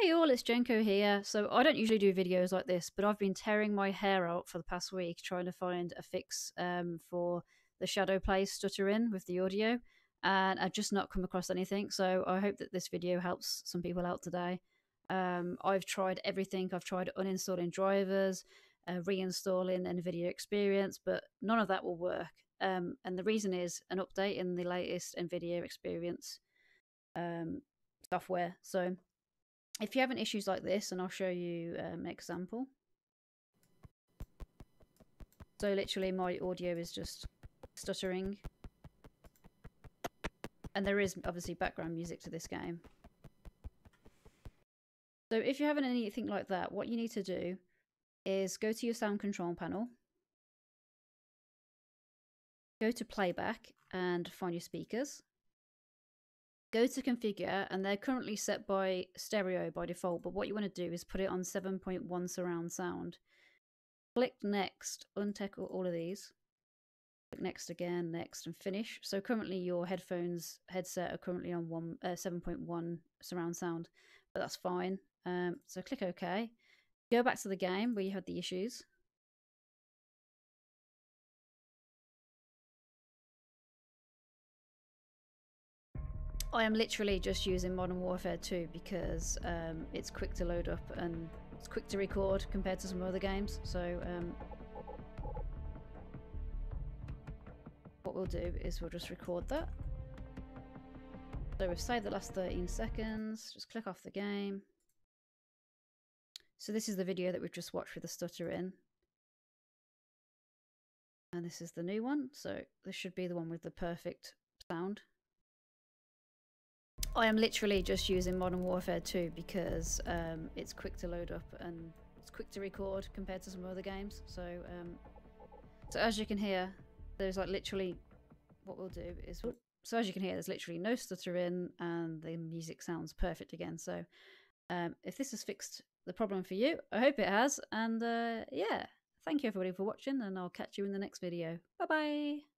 Hey all, it's Jenko here. So I don't usually do videos like this, but I've been tearing my hair out for the past week trying to find a fix um, for the Shadowplay stuttering with the audio, and I've just not come across anything. So I hope that this video helps some people out today. Um, I've tried everything. I've tried uninstalling drivers, uh, reinstalling NVIDIA Experience, but none of that will work. Um, and the reason is an update in the latest NVIDIA Experience um, software. So if you're having issues like this, and I'll show you um, an example. So literally my audio is just stuttering. And there is obviously background music to this game. So if you're having anything like that, what you need to do is go to your sound control panel. Go to playback and find your speakers go to configure and they're currently set by stereo by default but what you want to do is put it on 7.1 surround sound. Click next untick all of these. Click next again next and finish. So currently your headphones headset are currently on one uh, 7.1 surround sound but that's fine. Um, so click ok go back to the game where you had the issues I am literally just using Modern Warfare 2 because um, it's quick to load up and it's quick to record compared to some other games. So um, what we'll do is we'll just record that. So we've saved the last 13 seconds. Just click off the game. So this is the video that we've just watched with the stutter in. And this is the new one. So this should be the one with the perfect sound. I am literally just using Modern Warfare 2 because um, it's quick to load up and it's quick to record compared to some other games. So, um, so as you can hear, there's like literally what we'll do is so as you can hear, there's literally no stuttering and the music sounds perfect again. So, um, if this has fixed the problem for you, I hope it has. And uh, yeah, thank you everybody for watching, and I'll catch you in the next video. Bye bye.